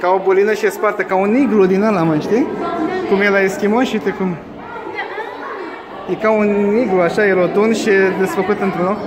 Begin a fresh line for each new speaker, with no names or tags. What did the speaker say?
Ca o bolină și e spartă, ca un iglu din ăla, mă, știi? Cum e la Eschimo și uite cum... E ca un iglu, așa, e rotund și e desfăcut într-un loc.